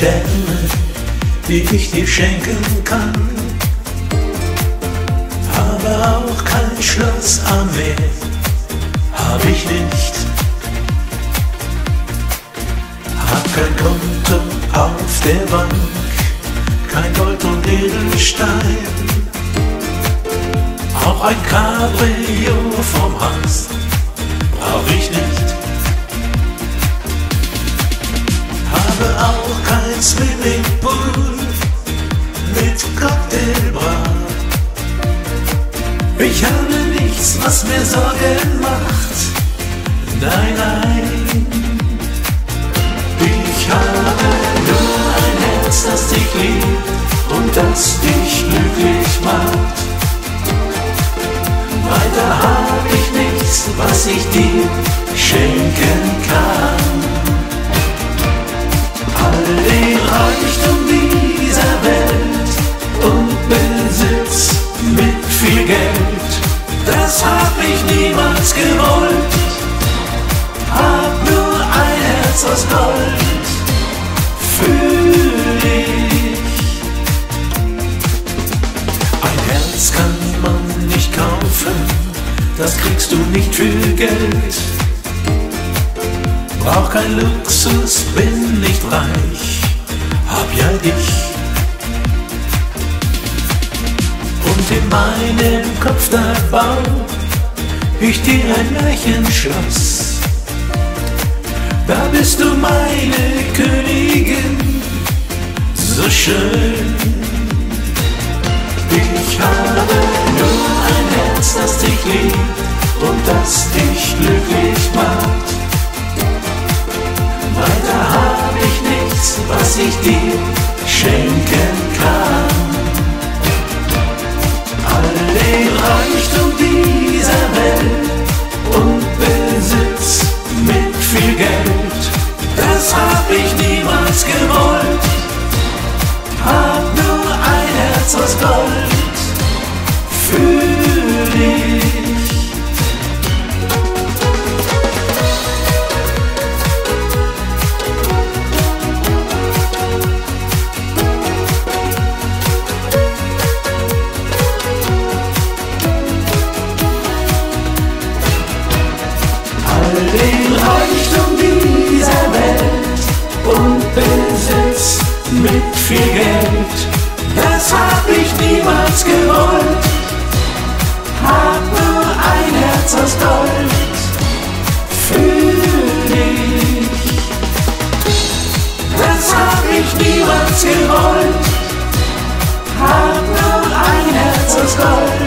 Sterne, die ich dir schenken kann. Aber auch kein Schloss am Meer hab ich nicht. Hab kein Konto auf der Bank, kein Gold und Edelstein. Auch ein Cabrio vom Haus brauch ich kein Swimmingpool mit Cocktailbar. Ich habe nichts, was mir Sorgen macht. Nein, nein. Ich habe nur ein Herz, das dich liebt und das dich glücklich macht. Weiter hab ich nichts, was ich dir schenken ich niemals gewollt. Hab nur ein Herz aus Gold für dich. Ein Herz kann man nicht kaufen, das kriegst du nicht für Geld. Brauch kein Luxus, bin nicht reich, hab ja dich. Und in meinem Kopf da bau ich dir ein Märchenschloss. Da bist du meine Königin, so schön. Ich habe nur ein Herz, das dich liebt und das dich glücklich macht. Weiter hab ich nichts, was ich dir schenken niemals gewollt. Hab nur ein Herz aus Gold für dich. All den Reichtum mit viel Geld. Das hab ich niemals gewollt. Hab nur ein Herz aus Gold für dich. Das hab ich niemals gewollt. Hab nur ein Herz aus Gold.